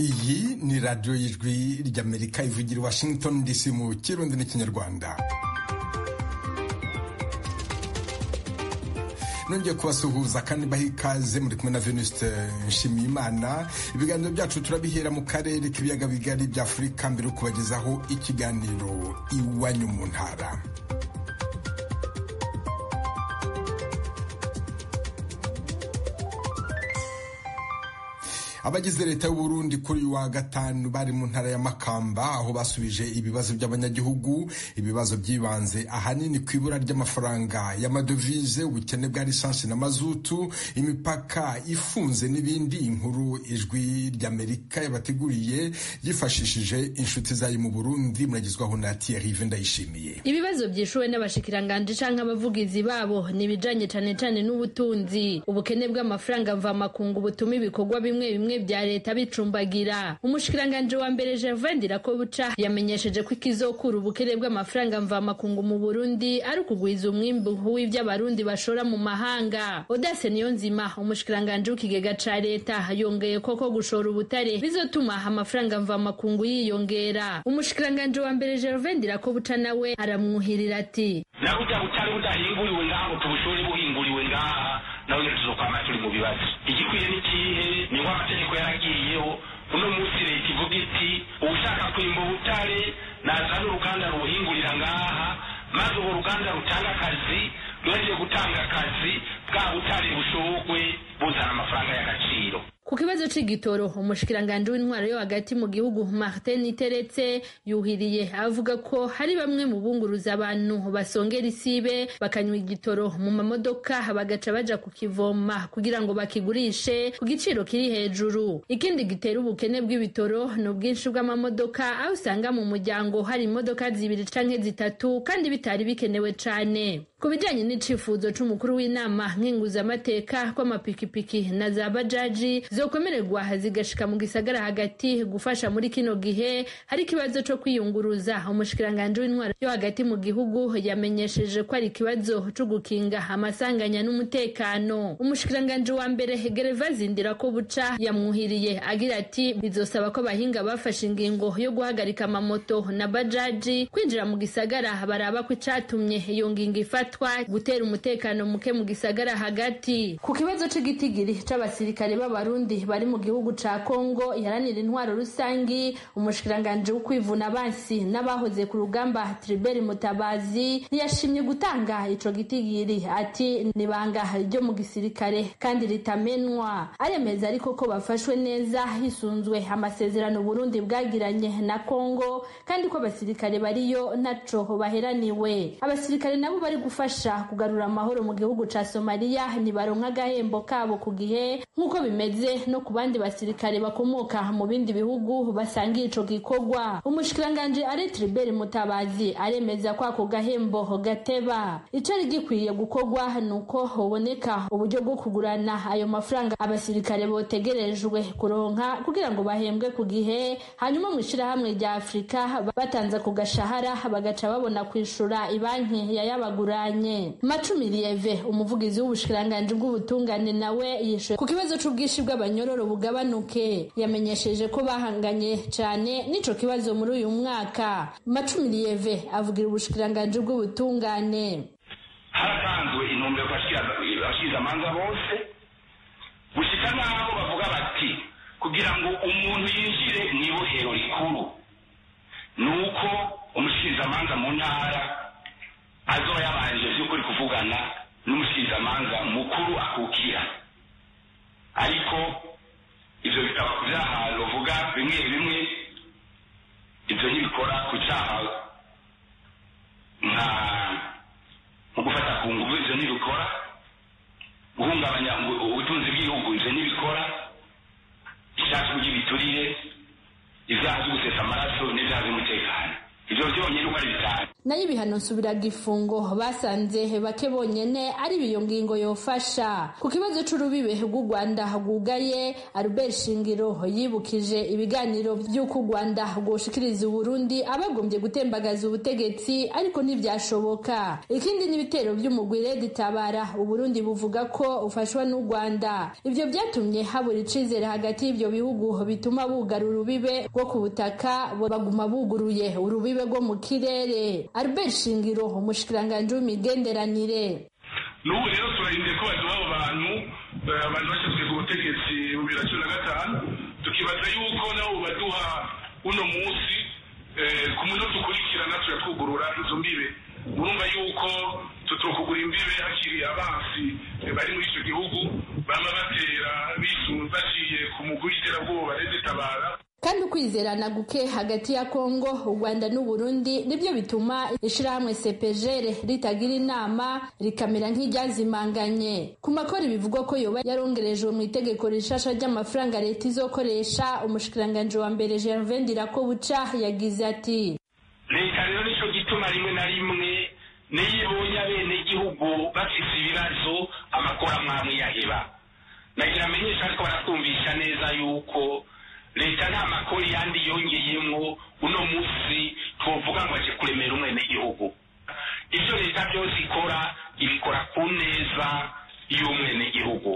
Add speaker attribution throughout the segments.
Speaker 1: iyi ni radiyo y'ijwi ry'amerika ivugira washington dc mu kirundi n'ikinyarwanda nongeye kubasuhuza kandi baha ikaze muri kumwe na venuste nshimiyimana. Ibiganiro byacu turabihera mu karere k'ibiyaga bigari bya afurika mbere yo kubagezaho ikiganiro iwanyu mu ntara. Abagize leta y'uburundi kuri uyu wa gatanu bari mu ntara ya makamba aho basubije ibibazo by'abanyagihugu ibibazo byibanze ahanini ku ibura ry'amafaranga y'amadovize ubukene bwa lisansi na mazutu imipaka ifunze n'ibindi inkuru ijwi ry'amerika yabateguriye yifashishije inshuti zayo mu burundi muragezwaho na thierry ndayishimiye.
Speaker 2: Ibibazo byishuwe n'abashikiranganje canke abavugizi babo ni ibijanye cane cane n'ubutunzi. Ubukene bw'amafaranga mvamakungu butuma ibikorwa bimwe bimwe bya leta bicumbagira. Umushikiranganje wa mbere Gervain Ndirakobuca yamenyesheje ko ikizokura ubukene bw'amafaranga mvamakungu mu Burundi ari ukugwiza umwimbu w'ivyo abarundi bashora mu mahanga. Odase Niyonzima umushikiranganje w'ikigega ca leta yongeye koko gushora ubutare bizotuma amafaranga mvamakungu yiyongera. Umushikiranganje wa mbere Gervain Ndirakobuca nawe aramwuhirira ati
Speaker 3: naho ujya butari budahinguriwe ngaha ngo tubushore buhinguriwe ngaha nawe tuzokwama turi mu bibazo. Igikwiye n'ikihe niho amategeko yaragiyeho uno munsi leta ivuga iti ushaka kwimba ubutare nazana uruganda rubuhingurira ngaha maze urwo ruganda rutanga akazi ruhejeje gutanga akazi bwa butare bushogwe buzana amafaranga y'agaciro
Speaker 2: ku kibazo c'igitoro umushikiranganje w'intwaro yo hagati mu gihugu Martin Iteretse yuhiriye. Avuga ko hari bamwe mu bunguruza abantu basongera isibe bakanywa igitoro mu mamodoka bagaca baja kukivoma kugira ngo bakigurishe ku giciro kiri hejuru. Ikindi gitera ubukene bw'ibitoro ni ubwinshi bw'amamodoka aho usanga mu muryango hari imodoka zibiri canke zitatu kandi bitari bikenewe cane. Ku bijanye n'icifuzo c'umukuru w'inama nkinguzamateka kw'amapikipiki na za bajaji zokomererwa zigashika mu gisagara hagati gufasha muri kino gihe hari ikibazo co kwiyunguruza. Umushikiranganje w'intwaro yo hagati mu gihugu yamenyesheje ko ari ikibazo co gukinga amasanganya n'umutekano. Umushikiranganje wa mbere Gereva Zindira ko buca yamwuhiriye. Agira ati bizosaba ko abahinga bafashe ingingo yo guhagarika amamoto na bajaji kwinjira mu gisagara baraba ko icatumye iyo ngingo ifatwa gutera umutekano muke mu gisagara hagati. Ku kibazo c'igitigiri c'abasirikare b'abarundi bari mu gihugu ca Kongo iharanira intwaro rusangi umushikiranganje w'ukwivuna abansi n'abahoze ku rugamba Tribert Mutabazi ntiyashimye gutanga ico gitigiri. Ati nibanga ryo mu gisirikare kandi ritamenwa. Aremeza ariko ko bafashwe neza hisunzwe amasezerano Burundi bwagiranye na Kongo kandi ko abasirikare bariyo ntaco baheraniwe. Abasirikare nabo bari gufasha kugarura amahoro mu gihugu ca Somalia nibaronka agahembo kabo ku gihe. Nk'uko bimeze no ku bandi basirikare bakomoka mu bindi bihugu basangiye ico gikorwa. Umushikiranganje ari Tribert Mutabazi aremeza ko ako gahembo gateba. Icari gikwiye gukorwa nuko hoboneka uburyo bwo kugurana ayo mafaranga abasirikare botegerejwe kuronka kugira ngo bahembwe ku gihe. Hanyuma mu ishirahamwe rya Afurika batanze ku gashahara bagaca babona kwishura ibanki yayabaguranye Macumi Lieve umuvugizi w'ubushikiranganje bw'ubutungane nawe yishuye ku kibazo c'ubwishi bw'abanyororo bugabanuke. Yamenyesheje ko bahanganye cyane n'ico kibazo muri uyu mwaka. Macumi Lieve avugira ubushikiranganje bw'ubutungane.
Speaker 3: Haratanzwe intumbero abashikiriza amanza bose gushika n'aho bavuga bati kugira ngo umuntu yinjire mu ibohero rikuru? Ni uko umushikirizamanza mu ntara azoba yabanje vy'ukuri kuvugana n'umushikirizamanza mukuru akukira ariko ivyo bitaba ku vyaha bavuga bimwe bimwe ivyo ntibikora ku caha nka nko gufata ku nguvu ivyo ntibikora guhungabanya ubutunzi bw'igihugu ivyo ntibikora icyaha cy'ibiturire ivyaha vyo gusesa amaraso n'ivyaha vy'umutekano. Ivyo vyonyene uko ari bitanu.
Speaker 2: Nayo ibihano nsubiragifungo basanze bake bonyene ari iyo ngingo yofasha. Ku kibazo c'urubibe rw'u rwanda rwugaye albert shingiro yibukije ibiganiro by'uko u rwanda rwoshikiriza uburundi abagombye gutembagaza ubutegetsi ariko ntibyashoboka ikindi n'ibitero by'umugwi redi tabara uburundi buvuga ko ufashwa n'u rwanda ibyo byatumye habura icizere hagati y'ibyo bihugu bituma bugara urubibe rwo ku butaka baguma buguruye urubibe. Rwo mu kirere. Albert shingiro umushikiranganji w'imigenderanire.
Speaker 3: N'ubu rero turarinde ko baduha abo bantu abantu bashyizwe ku butegetsi mu bibiri na cumi na gatanu tukibaza yuko nabo baduha uno munsi ku munota ukurikirana turatwugurura izo mbibe. Murumva yuko tutokugura imbibe hakiri abansi bari muri icyo gihugu baba batera baciye ku mugwi w'iterabwoba rede tabara
Speaker 2: kandi ukwizerana guke hagati ya kongo u rwanda n'uburundi ni byo bituma ishirahamwe sepejere ritagira inama rikamera nk'iryazimanganye. Ku makori bivugwa ko yoba yarongerejwe mu itegeko rishasha ry'amafaranga leta izokoresha umushikiranganji wa mbere gervain ndirakobuca yagize ati
Speaker 3: leta rero ni cyo gituma rimwe na rimwe niyo ibonye abenegihugu bafise ibibazo amakora mwamwe yaheba. Nagira amenyesha ariko baratwumvisha neza yuko leta nta makori yandi yongeyemo uno munsi tuvuga ngo aje kuremera umwenegihugu ibyo leta byose ikora ibikora ku neza y'umwenegihugu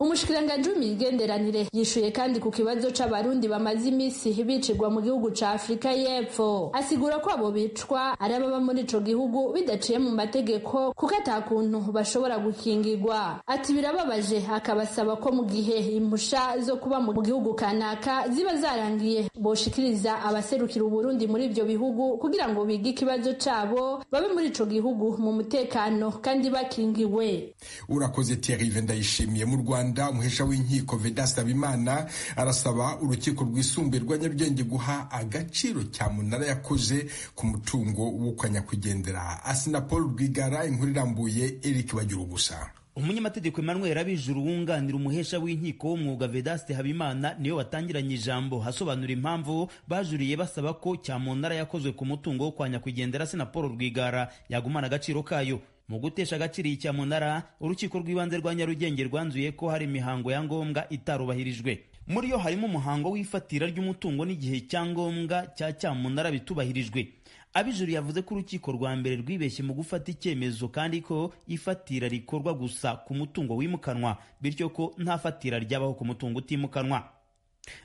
Speaker 2: umushikiranganji w'imigenderanire yishuye kandi ku kibazo c'abarundi bamaze imisi bicirwa mu gihugu ca afurika y'epfo. Asigura ko abo bicwa ari ababa muri ico gihugu bidaciye mu mategeko kuko ata kuntu bashobora gukingirwa. Ati birababaje akabasaba ko mu gihe impusha zo kuba mu gihugu kanaka ziba zarangiye boshikiriza abaserukira uburundi muri ivyo bihugu kugira ngo bige ikibazo cabo babe muri ico gihugu mu mutekano kandi bakingiwe.
Speaker 1: Urakoze Thierry ndayishimiye mu Rwanda. Rwanda umuhesha w'inkiko Vedaste Habimana arasaba urukiko rwisumbuye rwa Nyarugenge guha agaciro cyamunara yakoze ku mutungo wo kwa nyakwigendera Asina Paul Rwigara inkuru irambuye Eric Bagira ubusa
Speaker 4: umunyamategeko Emmanuel Abijuru wunganira umuhesha w'inkiko w'umwuga Vedaste Habimana niyo watangiranye ijambo. Hasobanura impamvu bajuriye basaba ko cyamunara yakozwe ku mutungo wo kwa nyakwigendera Asina Paul Rwigara. Yagumana agaciro kayo. Mu gutesha agaciro icya munara urukiko rw'ibanze rwa nyarugenge rwanzuye ko hari imihango ya ngombwa itarubahirijwe. Muri yo harimo umuhango w'ifatira ry'umutungo n'igihe cya ngombwa cya cyamunara bitubahirijwe. Abijuru yavuze ko urukiko rwa mbere rwibeshye mu gufata icyemezo kandi ko ifatira rikorwa gusa ku mutungo wimukanwa bityo ko nta fatira ryabaho ku mutungo utimukanwa.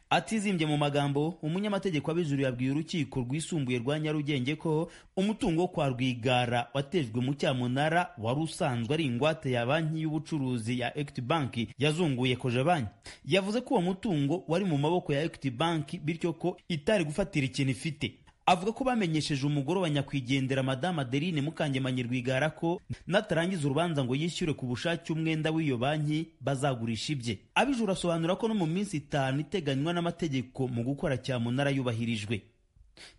Speaker 4: Atizimbye mu magambo umunyamategeko w'abijuru yabwiye urukiko rwisumbuye rwa nyarugenge ko umutungo wo kwa rwigara watejwe mu cyamunara wari usanzwe ari ingwate ya banki y'ubucuruzi ya equity bank yazunguye koje banki. Yavuze ko uwo mutungo wari mu maboko ya equity bank bityo ko itari gufatira ikintu ifite. Avuga ko bamenyesheje umugore wa nyakwigendera madamu adeline mukangemanyi rwigara ko natarangiza urubanza ngo yishyure ku bushake umwenda w'iyo banki bazagurisha ibye. Abijura asobanura ko no mu minsi itanu iteganywa n'amategeko mu gukora cyamunara yubahirijwe.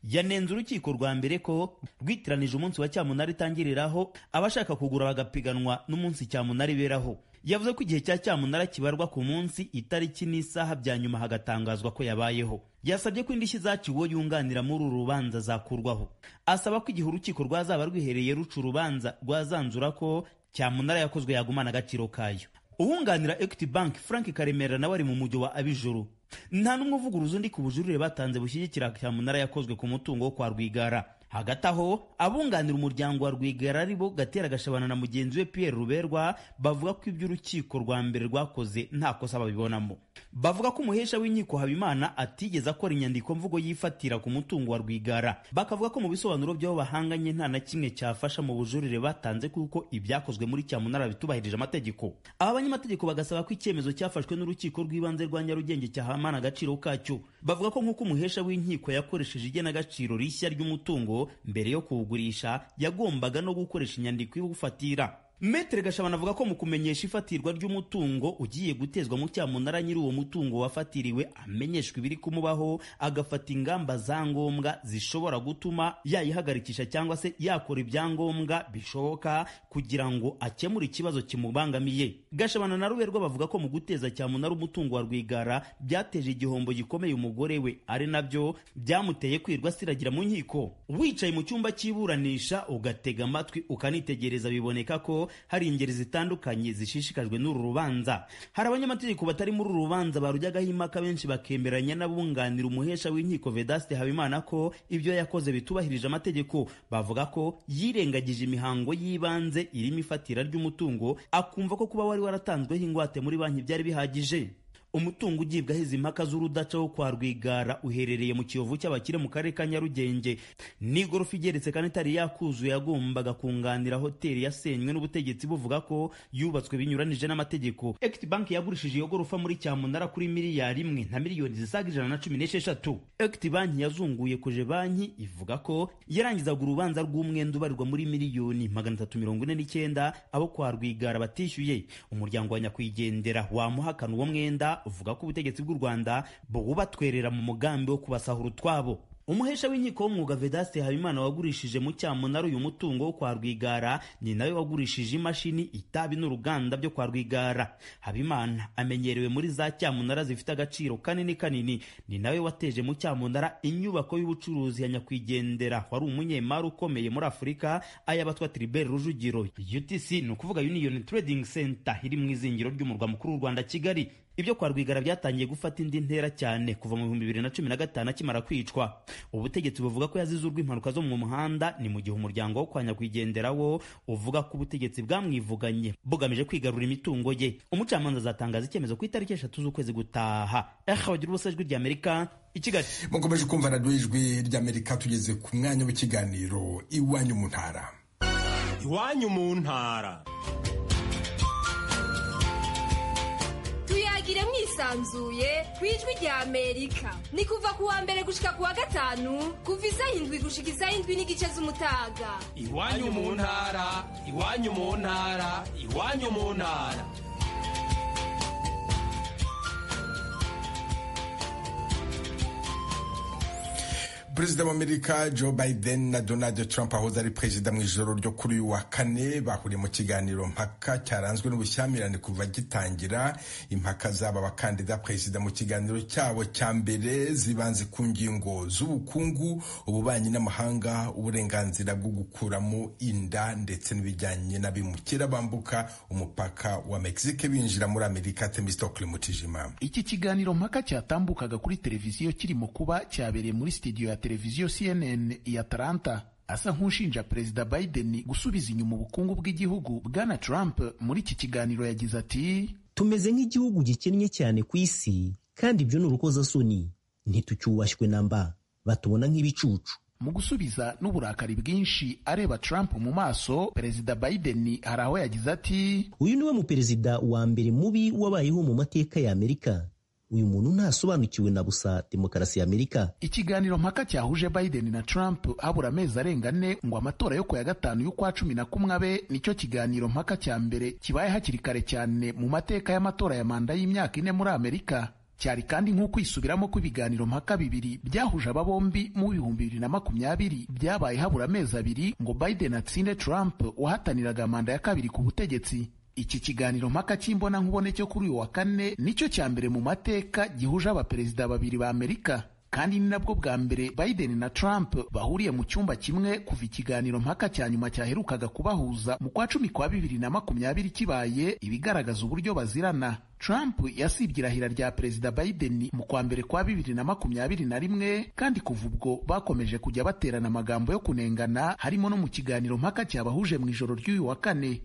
Speaker 4: Yanenze urukiko rwa mbere ko rwitiranije umunsi wa cyamunara itangiriraho abashaka kugura bagapiganwa n'umunsi cyamunara iberaho. Yavuze ko igihe cya cyamunara kibarwa ku munsi itariki n'isaha bya nyuma hagatangazwa ko yabayeho. Yasabye ko indishyi zaciwe yunganira muri uru rubanza zakurwaho. Asaba ko igihe urukiko rwazaba rwihereye ruca urubanza rwazanzura ko cyamunara yakozwe yagumana agaciro kayo. Uwunganira equity bank frank karemera nawe ari mu mujyi wa abijuru. Nta n'umwe uvuguruza undi ku bujurire batanze bushyigikira cyamunara yakozwe ku mutungo wo kwa rwigara. Hagati aho abunganira umuryango wa rwigara ari bo gatera gashabana na mugenzi we pierre ruberwa bavuga ko ibyo urukiko rwa mbere rwakoze nta kosa babibonamo. Bavuga ko umuhesha w'inkiko habimana atigeze akora inyandiko mvugo yifatira ku mutungo wa rwigara. Bakavuga ko mu bisobanuro by'abo bahanganye nta na kimwe cyafasha mu bujurire batanze kuko ibyakozwe muri cyamunara bitubahirije amategeko. Aba banyamategeko bagasaba ko icyemezo cyafashwe n'urukiko rw'ibanze rwa nyarugenge cyahamana agaciro kacyo. Bavuga ko nk'uko umuhesha w'inkiko yakoresheje igenagaciro rishya ry'umutungo mbere yo kuwugurisha yagombaga no gukoresha inyandiko iwufatira. Metere gashabana avuga ko mu kumenyesha ifatirwa ry'umutungo ugiye gutezwa mu cyamunara nyiri uwo mutungo wafatiriwe amenyeshwa ibiri kumubaho agafata ingamba za ngombwa zishobora gutuma yayihagarikisha cyangwa se yakora ibyangombwa bishoboka kugira ngo akemure ikibazo kimubangamiye. Gashabana na ruberwa bavuga ko mu guteza cyamunara umutungo wa rwigara byateje igihombo gikomeye umugore we. Ari na byo byamuteye kwirwa asiragira mu nkiko. Wicaye mu cyumba cy'iburanisha ugatega amatwi ukanitegereza biboneka ko hari ingeri zitandukanye zishishikajwe n'uru rubanza. Hari abanyamategeko batari muri uru rubanza barujyagaho impaka benshi bakemeranya n'abunganira umuhesha w'inkiko vedaste habimana ko ibyo yakoze bitubahirije amategeko. Bavuga ko yirengagije imihango y'ibanze irimo ifatira ry'umutungo akumva ko kuba wari waratanzweho ingwate muri banki byari bihagije umutungo ugibwaho izi mpaka z'urudaca wo kwa rwigara uherereye mu kiyovu cy'abakire mu karere ka nyarugenge. N'igorofa igeretse kandi itari yakuzuye yagombaga kunganira hoteli yasenywe n'ubutegetsi buvuga ko yubatswe binyuranije n'amategeko. Equity bank yagurishije iyo gorofa muri cyamunara kuri miliyari imwe na miliyoni zisaga ijana na cumi n'esheshatu. Equity bank yazunguye kuje banki ivuga ko yarangizaga urubanza rw'umwenda ubarirwa muri miliyoni magana atatu mirongo ine n'icyenda abo kwa rwigara batishyuye. Umuryango wa nyakwigendera wamuhakana uwo mwenda uvuga ko ubutegetsi bw'u rwanda bubatwerera mu mugambi wo kubasahura utwabo. Umuhesha w'inkiko w'umwuga vedaste habimana wagurishije mu cyamunara uyu mutungo wo kwa rwigara ni nawe wagurishije imashini itabi n'uruganda byo kwa rwigara. Habimana amenyerewe muri za cyamunara zifite agaciro kanini kanini ni nawe wateje mu cyamunara inyubako y'ubucuruzi ya nyakwigendera. Wari umunyemari ukomeye muri afurika ayabatwa tribert rujugiro. Utc ni ukuvuga union trading center iri mu izingiro ry'umurwa mukuru w'u rwanda kigali. Ibyo kwa rwigara byatangiye gufata indi ntera cyane kuva mu bihumbi bibiri na cumi na gatanu akimara kwicwa. Ubutegetsi buvuga ko yazize urw'impanuka zo mu muhanda ni mu gihe umuryango wo kwa nyakwigendera wo uvuga ko ubutegetsi bwamwivuganye bugamije kwigarura imitungo ye. Umucamanza azatangaza icyemezo ku itariki eshatu z'ukwezi gutaha. Ehe bagira ubusa ijwi ry'amerika i kigali.
Speaker 1: Mukomeje kumva radiyo ijwi ry'amerika tugeze ku mwanya w'ikiganiro. Iwanyu mu ntara.
Speaker 5: Iwanyu mu ntara.
Speaker 6: Tuyagire mwisanzuye ku ijwi rya amerika. Ni kuva ku wa mbere gushika ku wa gatanu kuva isaha indwi gushika isaha indwi n'igice z'umutaga.
Speaker 5: Iwanyu mu ntara iwanyu mu ntara iwanyu mu ntara.
Speaker 1: Perezida w'amerika joe biden na donald trump ahoze ari perezida mu ijoro ryo kuri uyu wa kane bahuriye mu kiganiro mpaka cyaranzwe n'ubushyamirane kuva gitangira. Impaka z'aba bakandida perezida mu kiganiro cyabo cya mbere zibanze ku ngingo z'ubukungu ububanyi n'amahanga uburenganzira bwo gukuramo inda ndetse n'ibijyanye n'abimukira bambuka umupaka wa mexique binjira muri amerika temistokle mutijima
Speaker 7: iki kiganiro mpaka cyatambukaga kuri televiziyo kirimo kuba cyabereye muri studio ya televiziyo CNN ya Atlanta asa nk'ushinja perezida Biden gusubiza inyuma ubukungu bw'igihugu bwana Trump. Muri iki kiganiro yagize ati
Speaker 8: tumeze nk'igihugu gikennye cyane ku isi kandi ibyo ni urukozasoni. Ntitucyubashywe na mba batubona nk'ibicucu.
Speaker 7: Mu gusubiza n'uburakari bwinshi areba Trump mu maso perezida Biden hari aho yagize ati
Speaker 8: uyu ni we muperezida wa mbere mubi wabayeho mu mateka ya Amerika. Uyu muntu ntasobanukiwe na busa demokarasi ya Amerika.
Speaker 7: Ikiganiro mpaka cyahuje Biden na Trump habura amezi arenga ane ngo amatora yo ku ya gatanu y'ukwa cumi na kumwe ni cyo kiganiro mpaka cya mbere kibaye hakiri kare cyane mu mateka y'amatora ya manda y'imyaka ine muri Amerika. cyari kandi nk'ukwisubiramo kw'ibiganiro mpaka bibiri byahuje aba bombi mu bihumbi bibiri na makumyabiri byabaye habura amezi abiri ngo Biden atsinde Trump wahataniraga manda ya kabiri ku butegetsi. Iki kiganiro mpaka kimbona nkubone cyo kuri uyu wa kane nicyo cya mbere mu mateka gihuje abaperezida babiri ba Amerika. Kandi ni nabwo bwa mbere Biden na Trump bahuriye mu cyumba kimwe kuva ikiganiro mpaka cya nyuma cyaherukaga kubahuza mu kwa cumi kwa bibiri na makumyabiri kibaye ibigaragaza uburyo bazirana. Trump yasibye irahira rya perezida Biden mu kwa mbere kwa bibiri na makumyabiri na rimwe kandi kuva ubwo bakomeje kujya baterana amagambo yo kunengana harimo no mu kiganiro mpaka cyabahuje mu ijoro ry'uyu wa kane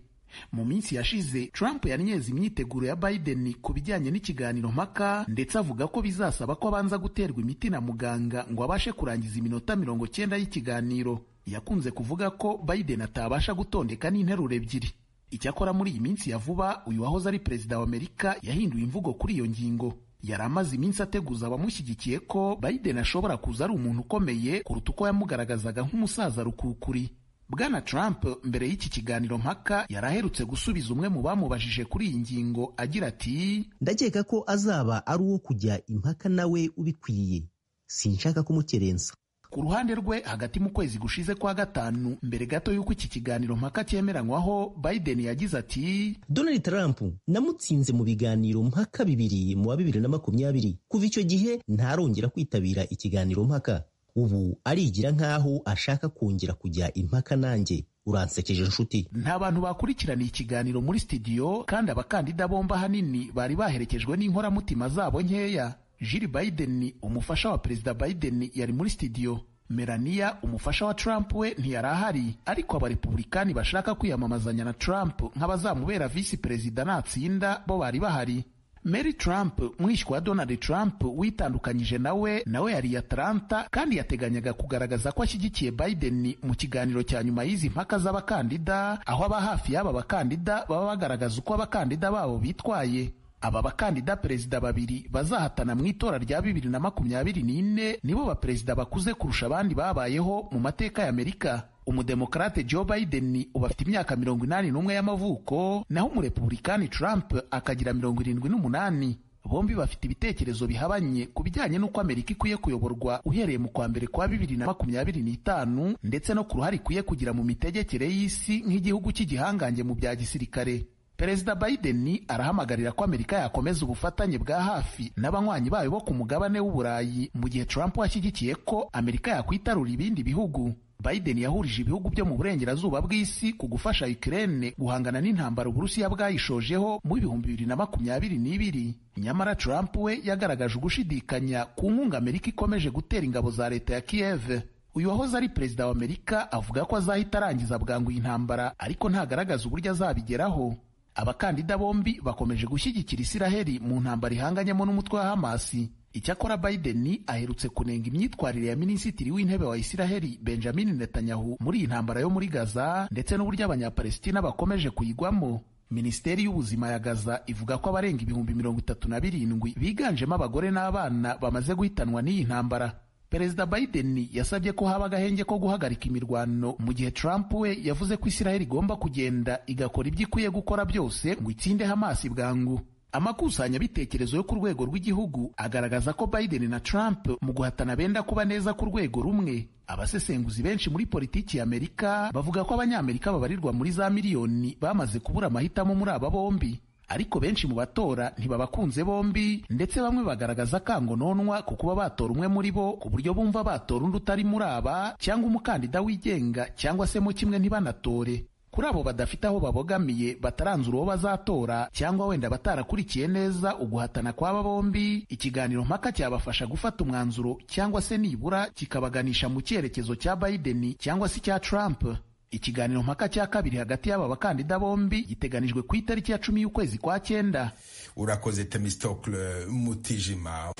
Speaker 7: mu minsi yashize Trump yannyeze imyiteguro ya Biden ku bijyanye n'ikiganiro mpaka ndetse avuga ko bizasaba ko abanza guterwa imiti na muganga ngo abashe kurangiza iminota mirongo cyenda y'ikiganiro. Yakunze kuvuga ko Biden atabasha gutondeka n'interuro ebyiri. Icyakora muri iyi minsi ya vuba uyu wahoze ari perezida wa Amerika yahinduye imvugo kuri iyo ngingo. Yari amaze iminsi ateguza abamushyigikiye ko Biden ashobora kuza ari umuntu ukomeye kuruta uko yamugaragazaga nk'umusaza rukukuri bwana trump mbere y'iki kiganiro mpaka yari aherutse gusubiza umwe mu bamubajije kuri iyi ngingo agira ati
Speaker 8: ndakeka ko azaba ari uwo kujya impaka nawe ubikwiye. Sinshaka kumukerensa.
Speaker 7: Ku ruhande rwe hagati mu kwezi gushize kwa gatanu mbere gato y'uko iki kiganiro mpaka cyemeranywaho biden yagize ati
Speaker 8: donald trump namutsinze mu biganiro mpaka bibiri mu wa bibiri na makumyabiri. Kuva icyo gihe ntarongera kwitabira ikiganiro mpaka. Ubu arigira nk'aho ashaka kongera kujya impaka nanjye. Uransekeje nshuti.
Speaker 7: Nta bantu bakurikiraniye ikiganiro muri studio kandi abakandida bombi ahanini bari baherekejwe n'inkoramutima zabo nkeya. Jill Biden umufasha wa perezida Biden yari muri studio. Melania umufasha wa Trump we ntiyari ahari ariko abarepublikani bashaka kwiyamamazanya na Trump nk'abazamubera visi perezida natsinda bo bari bahari. Mary Trump mwishywa wa Donald Trump witandukanyije nawe nawe yari Atlanta kandi yateganyaga kugaragaza ko ashyigikiye Biden mu kiganiro cya nyuma y'izi mpaka z'abakandida aho aba hafi y'aba bakandida baba bagaragaza uko abakandida babo bitwaye. Aba bakandida perezida babiri bazahatana mu itora rya bibiri na makumyabiri n'ine nibo baperezida bakuze kurusha abandi babayeho mu mateka y'Amerika umudemokarate Joe Biden ubafite imyaka mirongo inani n'umwe y'amavuko naho umurepublikani Trump akagira mirongo irindwi n'umunani. Bombi bafite ibitekerezo bihabanye ku bijyanye n'uko Amerika ikwiye kuyoborwa uhereye mu kwa mbere kwa bibiri na makumyabiri n'itanu ndetse no ku ruhare ikwiye kugira mu mitegekere y'isi nk'igihugu cy'igihangange mu bya gisirikare. Perezida Biden arahamagarira ko Amerika yakomeza ubufatanye bwa hafi n'abanywanyi bayo bo ku mugabane w'Uburayi mu gihe Trump washyigikiye ko Amerika yakwitarura ibindi bihugu Biden yahurije ibihugu byo mu burengerazuba bw'isi ku gufasha Ukraine guhangana n'intambara Uburusiya bwayishojeho mu bihumbi bibiri na makumyabiri n'ibiri. Nyamara Trump we yagaragaje ugushidikanya ku nkunga Amerika ikomeje gutera ingabo za leta ya Kiev. Uyu wahoze ari perezida wa Amerika avuga ko azahita arangiza bwangu iyi ntambara ariko ntagaragaza uburyo azabigeraho. Abakandida bombi bakomeje gushyigikira Isiraheli mu ntambara ihanganyemo n'umutwe wa Hamasi icyakora Biden aherutse kunenga imyitwarire ya minisitiri w'intebe wa Isiraheli Benjamin Netanyahu muri iyi ntambara yo muri Gaza ndetse n'uburyo abanyapalestina bakomeje kuyigwamo. Minisiteri y'ubuzima ya Gaza ivuga ko abarenga ibihumbi mirongo itatu na birindwi biganjemo abagore n'abana bamaze guhitanwa n'iyi ntambara. Perezida Biden yasabye ko haba agahenge ko guhagarika imirwano mu gihe Trump we yavuze ko Isiraheli igomba kugenda igakora ibyo ikwiye gukora byose ngo itsinde Hamasi bwangu amakusanyabitekerezo yo ku rwego rw'igihugu agaragaza ko Biden na Trump mu guhatana benda kuba neza ku rwego rumwe. Abasesenguzi benshi muri politiki ya Amerika bavuga ko abanyamerika babarirwa muri za miliyoni bamaze kubura amahitamo muri aba bombi. Ariko benshi mu batora ntibabakunze bombi ndetse bamwe bagaragaza kangononwa ku kuba batora umwe muri bo ku buryo bumva batora undi utari muri aba cyangwa umukandida wigenga cyangwa se mu kimwe ntibanatore. Kuri abo badafite aho babogamiye bataranzura uwo bazatora cyangwa wenda batarakurikiye neza uguhatana kw'aba bombi ikiganiro mpaka cyabafasha gufata umwanzuro cyangwa se nibura kikabaganisha mu cyerekezo cya Biden cyangwa se icya Trump. Ikiganiro mpaka cya kabiri hagati y'aba bakandida bombi giteganijwe ku itariki ya cumi y'ukwezi kwa cyenda.
Speaker 1: Urakoze temistokle mutijima.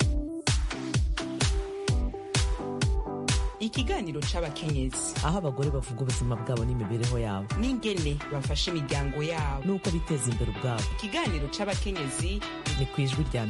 Speaker 9: Ikiganiro c'abakenyezi.
Speaker 10: Aho abagore bavuga ubuzima bwabo n'imibereho yabo.
Speaker 9: N'ingene bafasha imiryango yabo.
Speaker 10: N'uko biteza imbere ubwabo.
Speaker 9: Ikiganiro c'abakenyezi
Speaker 10: ni ku ijwi rya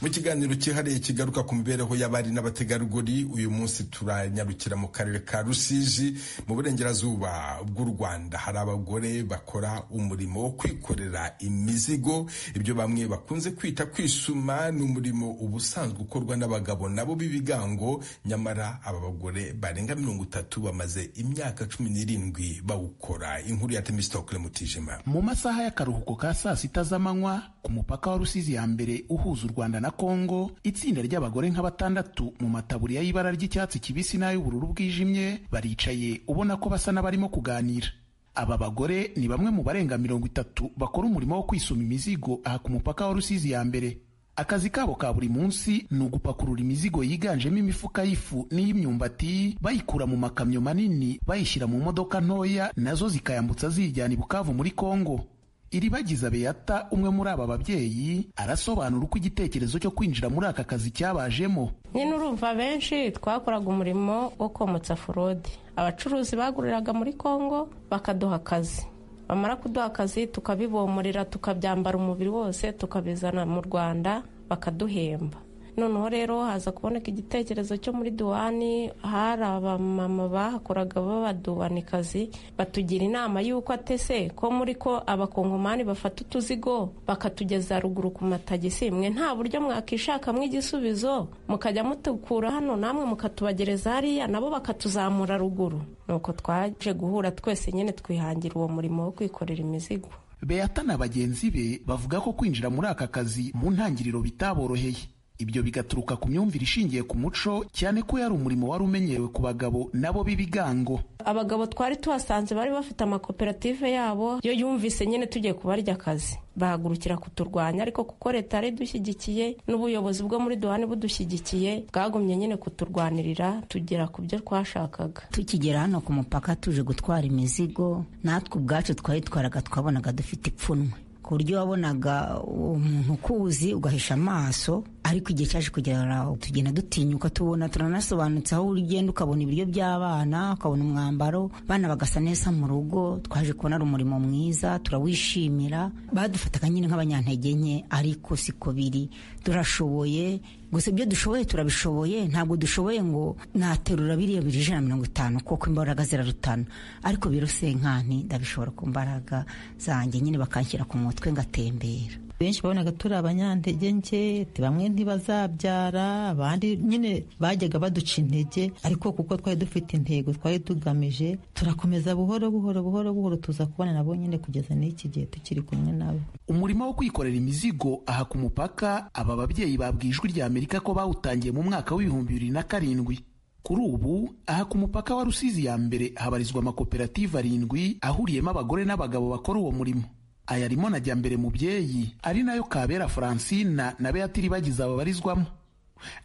Speaker 1: mu kiganiro cyihariye kigaruka ku mibereho y'abari n'abategarugori uyu munsi turanyarukira mu karere ka rusizi mu burengerazuba bw'u rwanda. Hari abagore bakora umurimo wo kwikorera imizigo. Ibyo bamwe bakunze kwita kwisuma ni umurimo ubusanzwe ukorwa n'abagabo nabo b'ibigango. Nyamara aba bagore barenga mirongo itatu bamaze imyaka cumi n'irindwi bawukora. Inkuru ya temistokle mutijima
Speaker 7: mu masaha y'akaruhuko ka saa sita z'amanywa ku mupaka wa rusizi ya mbere uhuza u rwanda na Kongo itsinda ry'abagore nka batandatu mu mataburiya y'ibara ry'icyatsi kibisi n'ay'ubururu bwijimye baricaye ubona ko basa n'abarimo kuganira. Aba bagore ni bamwe mu barenga mirongo itatu bakora umurimo wo kwisuma imizigo aha ku mupaka wa Rusizi ya mbere. Akazi kabo ka buri munsi ni ugupakurura imizigo yiganjemo imifuka y'ifu n'iy'imyumbati bayikura mu makamyo manini bayishyira mu modoka ntoya na zo zikayambutsa ziyijyana i Bukavu muri Kongo iribagiza Beata umwe muri aba babyeyi arasobanura uko igitekerezo cyo kwinjira muri aka kazi cyabajemo.
Speaker 11: Nyine urumva benshi twakoraga umurimo wo komotsa forode abacuruzi baguriraga muri kongo bakaduha akazi. Bamara kuduha akazi tukabibomorera tukabyambara umubiri wose tukabizana mu rwanda bakaduhemba. Noneho rero haza kuboneka igitekerezo cyo muri duwani hari abamama bahakoraga b'abaduwanikazi batugira inama y'uko atese ko muri ko abakongomani bafata utuzigo bakatugeza ruguru ku matagisi? Mwe nta buryo mwakishakamo igisubizo mukajya mutukura hano namwe mukatubagereza hariya nabo bakatuzamura ruguru. Nuko twaje guhura twese nyine twihangira uwo murimo wo kwikorera imizigo.
Speaker 7: Beata na bagenzi be bavuga ko kwinjira muri aka kazi mu ntangiriro bitaboroheye. Ibyo bigaturuka ku myumvire ishingiye ku muco cyane ko yari umurimo wari umenyerewe ku bagabo nabo b'ibigango.
Speaker 11: Abagabo twari tuhasanze bari bafite amakoperative yabo yo yumvise nyine tugiye kubarya akazi. Bahagurukira kuturwanya ariko kuko leta yari idushyigikiye n'ubuyobozi bwo muri duhani budushyigikiye bwagumye nyine kuturwanirira tugera ku byo twashakaga.
Speaker 12: Tukigera hano ku mupaka tuje gutwara imizigo natwe ubwacu twayitwaraga twabonaga dufite ipfunwe. Ku buryo wabonaga umuntu ukuzi ugahisha amaso ariko igihe cyaje kugera tugenda dutinyuka tubona turanasobanutse aho ugenda ukabona ibiryo by'abana ukabona umwambaro bana bagasa neza mu rugo twaje kubona ari umurimo mwiza turawishimira. Badufataga nyine nk'abanyantege nke ariko siko biri. Turashoboye gusa ibyo dushoboye turabishoboye ntabwo dushoboye ngo naterura biriya biri ijana na mirongo itanu kuko imbaraga zirarutana. Ariko birose nkani ndabishobora ku mbaraga zanjye nyine bakanshyira ku mutwe ngatembera.
Speaker 13: Benshi babonaga turi abanyantege nke bamwe ntibazabyara abandi nyine bajyaga baduca intege ariko kuko twari dufite intego twari tugamije turakomeza buhoro buhoro buhoro buhoro tuza kubona nabo nyine kugeza n'iki gihe tukiri kumwe nabo.
Speaker 7: Umurimo wo kwikorera imizigo aha ku mupaka aba babyeyi babwiye ijwi rya amerika ko bawutangiye mu mwaka w'ibihumbi bibiri na karindwi. Kuri ubu aha ku mupaka wa rusizi ya mbere habarizwa amakoperative arindwi ahuriyemo abagore n'abagabo bakora uwo murimo. Aya arimo na jyambere mubyeyi ari na yo kabera francina na beatiri bagize ababarizwamo.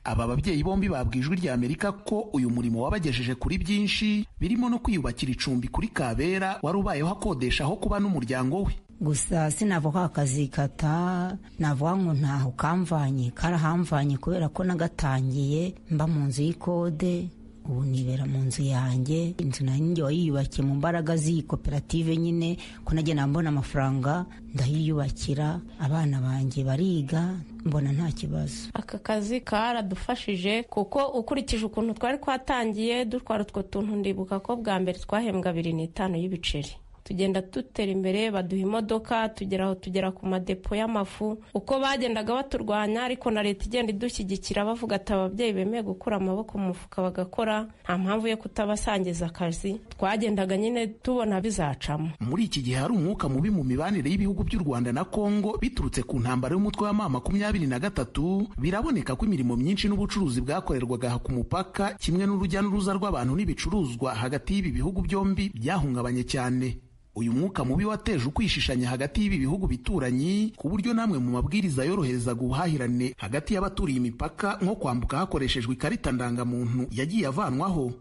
Speaker 7: Aba babyeyi bombi babwiye ijwi rya amerika ko uyu murimo wabagejeje kuri byinshi birimo no kwiyubakira icumbi kuri kabera wari ubayeho akodesha aho kuba n'umuryango we.
Speaker 12: Gusa sinavuga akazi kata navuga ngo ntaho kamvanye karahamvanye kubera ko nagatangiye mba mu nzu y'ikode. Ubu nibera mu nzu yanjye. Inzu nanjye wayiyubakiye mu mbaraga z'iyi koperative nyine. Ko nagenda mbona amafaranga ndayiyubakira. Abana banjye bariga mbona nta kibazo.
Speaker 11: Aka kazi karadufashije kuko ukurikije ukuntu twari twatangiye dutwara utwo tuntu ndibuka ko bwa mbere twahembwa abiri n'itanu y'ibiceri. Tugenda dutera imbere baduha imodoka tugera aho tugera ku madepo y'amafu. Uko bagendaga baturwanya ariko na leta igenda idushyigikira bavuga ati ababyeyi bemeye gukura amaboko mu mufuka bagakora nta mpamvu yo kutabasangiza akazi. Twagendaga nyine tubona bizacamo.
Speaker 7: Muri iki gihe hari umwuka mubi mu mibanire y'ibihugu by'u rwanda na kongo biturutse ku ntambara y'umutwe wa ma makumyabiri na gatatu. Biraboneka ko imirimo myinshi n'ubucuruzi bwakorerwaga ku mupaka kimwe n'urujya n'uruza rw'abantu n'ibicuruzwa hagati y'ibi bihugu byombi byahungabanye cyane. Uyu mwuka mubi wateje ukwishishanya hagati y'ibi bihugu bituranyi ku buryo namwe mu mabwiriza yoroherezaga ubuhahirane hagati y'abaturiye imipaka nko kwambuka hakoreshejwe ikarita ndangamuntu yagiye avanwaho.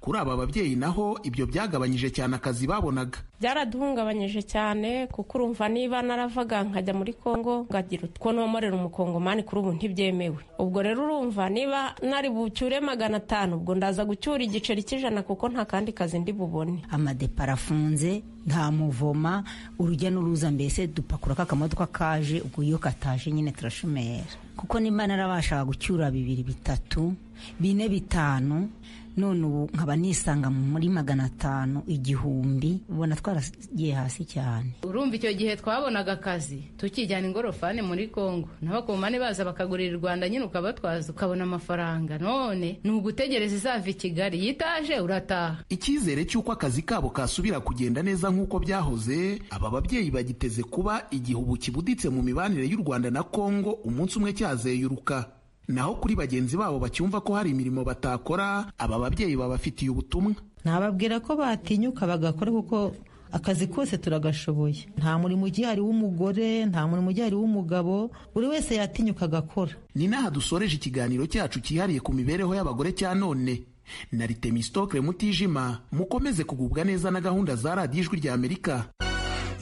Speaker 7: Kuri aba babyeyi naho ibyo byagabanyije cyane akazi babonaga.
Speaker 11: Byaraduhungabanyije cyane kuko urumva niba naravaga nkajya muri kongo ngagira utwo nomorera umukongomani kuri ubu ntibyemewe. Ubwo rero urumva niba nari bucyure magana atanu ubwo ndaza gucyura igiceri cy'ijana kuko nta kandi kazi ndi bubone
Speaker 12: amadepo arafunze nta muvoma urujya n'uruza mbese dupakura k'akamodoka kaje ubwo iyo kataje nyine turashumera. Kuko nimba narabashaga gucyura bibiri bitatu bine bitanu none ubu nkaba nisanga muri magana atanu igihumbi ubona twaragiye hasi cyane.
Speaker 14: Urumva icyo gihe twabonaga akazi tukijyana ingorofani muri kongo n'abakomani baza bakagurira i rwanda nyine ukabatwaza ukabona amafaranga. None ni ugutegereza izava i kigali. Yitaje urataha.
Speaker 7: Icyizere cy'uko akazi kabo kasubira kugenda neza nk'uko byahoze aba babyeyi bagiteze kuba igihe ubu kibuditse mu mibanire y'u rwanda na kongo umunsi umwe cyazeyuruka. Naho kuri bagenzi babo bacyumva ko hari imirimo batakora aba babyeyi babafitiye ubutumwa.
Speaker 13: Nababwira ko batinyuka bagakora kuko akazi kose turagashoboye. Nta murimo ugihari w'umugore nta murimo ugihari w'umugabo buri wese yatinyuka agakora.
Speaker 7: Ni n'aha dusoreje ikiganiro cyacu cyihariye ku mibereho y'abagore cya none. Na ritemistokle mutijima mukomeze kugubwa neza na gahunda za radiyo ijwi rya amerika.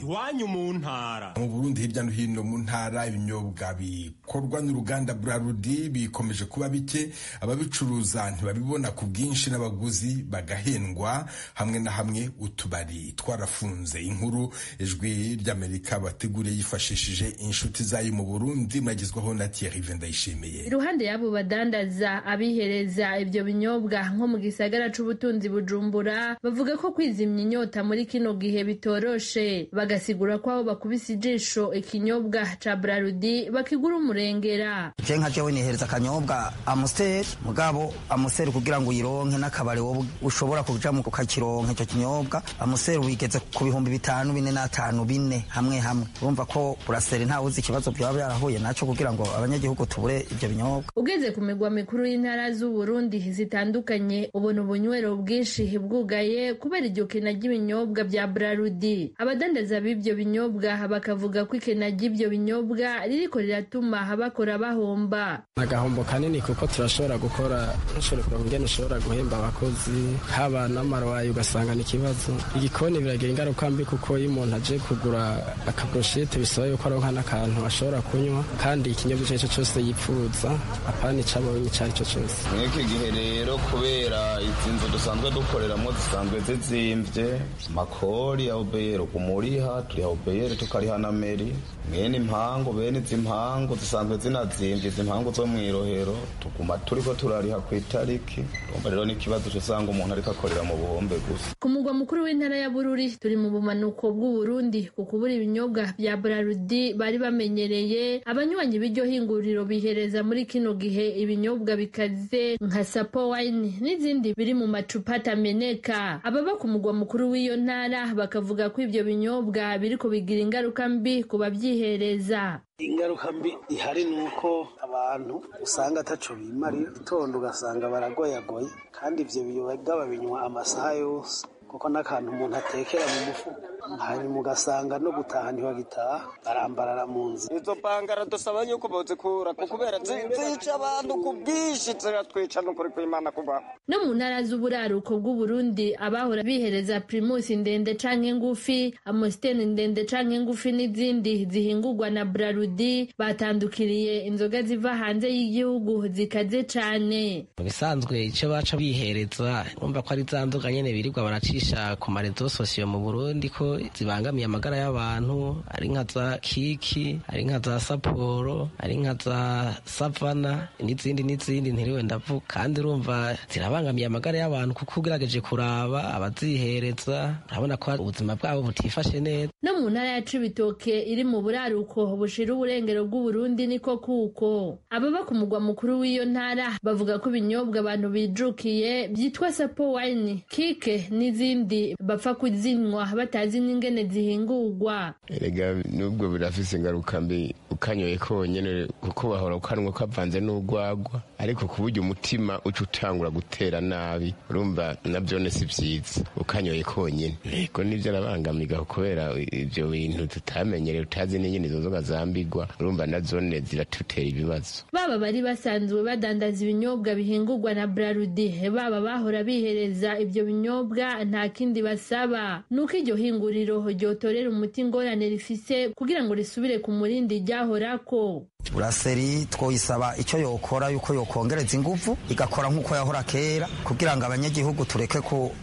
Speaker 5: Iwanyu mu ntara.
Speaker 1: Mu burundi hirya no hino mu ntara ibinyobwa bikorwa n'uruganda brarudi bikomeje kuba bike. Ababicuruza ntibabibona ku bwinshi n'abaguzi bagahendwa. Hamwe na hamwe utubari twarafunze inkuru. Ijwi ry'amerika bateguriye yifashishije inshuti zayo mu burundi mwagezwaho na thierry vendayishimiye.
Speaker 2: Iruhande y'abo badandaza abihereza ibyo binyobwa nko mu gisagara c'ubutunzi bujumbura bavuga ko kwizimya inyota muri kino gihe bitoroshe. Bagasigura ko abo bakubise ijisho ikinyobwa ca brarudi bakigura umurengera.
Speaker 15: Je nka jewe nihereza akanyobwa amuseri mugabo amuseri kugira ngo uyironke n'akabari wowe ushobora kuja mu ukakironka ico kinyobwa. Amuseri wigeze ku bihumbi bitanu bine n'atanu bine hamwe hamwe. Urumva ko buraseri ntawe uzi ikibazo byaba byarahuye naco kugira ngo abanyagihugu tubure ivyo binyobwa.
Speaker 2: Ugeze ku migwa mikuru y'intara z'uburundi zitandukanye ubona ubunywero bwinshi bwugaye kubera iryo kina ry'ibinyobwa bya brarudi abadandaza b'ibyo binyobwa bakavuga ko ikena ry'ibyo binyobwa ririko riratuma bakora bahomba.
Speaker 16: Agahombo kanini kuko turashobora gukora ntushobora kureba ingene ushobora guhemba abakozi haba n'amarwayi ugasanga ni ikibazo. Igikoni biragira ingaruka mbi kuko iyo umuntu aje kugura akaburushete bisaba yuko aronka n'akantu ashobora kunywa kandi ikinyobwa icyo ari cyo cyose yipfuza apana icyo abonye icyo ari cyo cyose.
Speaker 17: Mw'iki gihe rero kubera izi nzu dusanzwe dukoreramo zisanzwe zizimvye makori ya obeyeri kumuriha turiha obeyeri tukariha na meri. Mwene impangu bene izi mpangu zisanzwe zinazimvye izi mpangu zo mw'irohero. Tuguma turiko turariha ku itariki urumva rero n'ikibazo usanga umuntu ariko akorera mu buhombe gusa.
Speaker 2: Ku mugwa mukuru w'intara ya bururi turi mu bumanuko bw'uburundi ku kubura ibinyobwa bya brarudi bari bamenyereye abanywanyi b'iryo hinguriro bihereza muri kino gihe ibinyobwa bikaze nka sapo wine n'izindi biri mu macupa atameneka. Ababa ku mugwa mukuru w'iyo ntara bakavuga ko ibyo binyobwa biriko bigira ingaruka mbi ku babyihereza.
Speaker 18: Ingaruka mbi ihari ni uko abantu usanga ataco bimarira itondo ugasanga baragoyagoye kandi ivyo biyoga babinywa amasaha yose. Kuko n'akantu umuntu atekera mu mufuka. Hanyuma ugasanga no gutaha ntibagitaha barambarara mu nzira
Speaker 19: izo bangara dusaba yuko bozikura kubera zica abantu ku bwinshi. Ziratwica n'ukuri kw'imana kubaho
Speaker 2: no mu ntara z'uburaruko bw'uburundi abahora bihereza primusi ndende canke ngufi amositeni ndende canke ngufi n'izindi zihingurwa na brarudi batandukiriye inzoga ziva hanze y'igihugu zikaze cane.
Speaker 20: Mu bisanzwe ico baca bihereza urumva ko ari za nzoga nyene birirwa baracisha ku marezo sosiyo mu burundi ko zibangamiye amagara y'abantu ari nka za kiki ari nka za saporo ari nka za savana n'izindi n'izindi ntiriwe ndavuga. Kandi urumva zirabangamiye amagara y'abantu kuko ugerageje kuraba abazihereza urabona ko ubuzima bwabo butifashe neza.
Speaker 2: No mu ntara ya cibitoke iri mu buraruko bushira uburengero bw'uburundi niko kuko. Ababa ku mugwa mukuru w'iyo ntara bavuga ko ibinyobwa abantu bijukiye byitwa sapo wine kike n'izindi bapfa kuzinywa batazi n'ingene zihingurwa.
Speaker 21: Erega nubwo birafise ingaruka mbi ukanyoye konyene kuko bahora ukanwa kavanze n'urwagwa ariko ku buryo umutima uca utangura gutera nabi urumva navyone si vyiza ukanyoye konyene ego nivyo arabangamiga kubera ivyo bintu tutamenyereye utazi n'ingene izo nzoga zambigwa urumva nazone ziratutera ibibazo.
Speaker 2: Baba bari basanzwe badandaza ibinyobwa bihingurwa na brarudi baba bahora bihereza ibyo binyobwa nta kindi basaba. Nuko iryo hinguriro ryotorera umuti ingorane rifise kugira ngo risubire ku murindi ryahorako
Speaker 15: buraseri twoyisaba icyo yokora yuko yokongereza ingufu igakora nk'uko yahora kera kugira ngo abanyagihugu tureke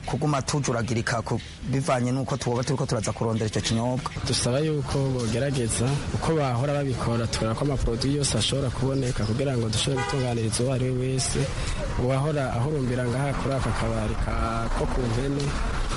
Speaker 15: kuguma tujuragirika bivanye n'uko tuboba turiko turaza kurondera icyo kinyobwa.
Speaker 16: Dusaba yuko bogerageza uko bahora babikora tukora ko amaproduwi yose ashobora kuboneka kugira ngo dushobore gutunganiriza uwo ari we wese uwahora ahurumbira ngaha kuri aka kabari ko ku mpene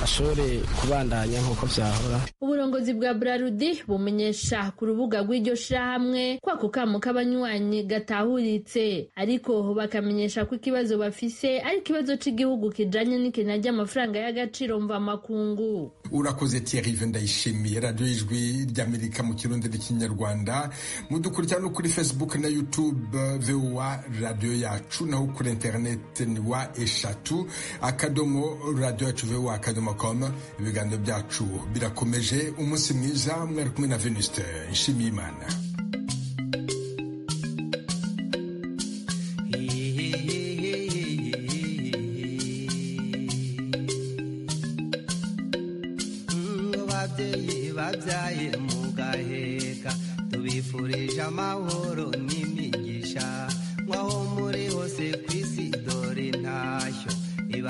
Speaker 16: ashobore kubandanya nk'uko vyahora
Speaker 2: uburongozi bwa brarudi bumenyesha ku rubuga rw'iryo shirahamwe ko ako kamo k'abanywanyi gatahuritse. Ariko bakamenyesha ko ikibazo bafise ari ikibazo c'igihugu kijanye n'ikena ry'amafaranga y'agaciro mvamakungu.
Speaker 1: Urakoze Thierry ndayishimiye radiyo y'ijwi ry'amerika mu kirundi n'ikinyarwanda mudukurikira no kuri facebook na youtube voa radiyo yacu naho kuri interineti ni wa eshatu akadomo radiyo yacu voa akadomo com ibiganiro byacu birakomeje. Umunsi mwiza mwari kumwe na venuste nshimiyimana.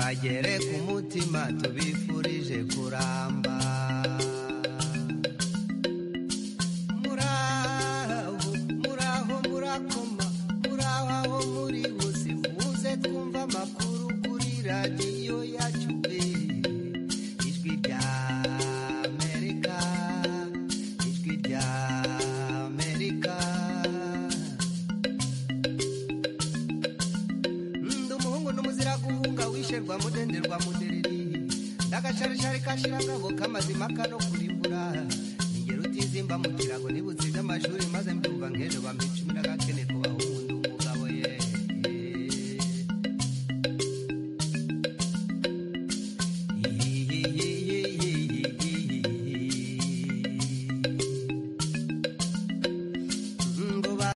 Speaker 22: Ibagere ku mutima tubifurije kuramba.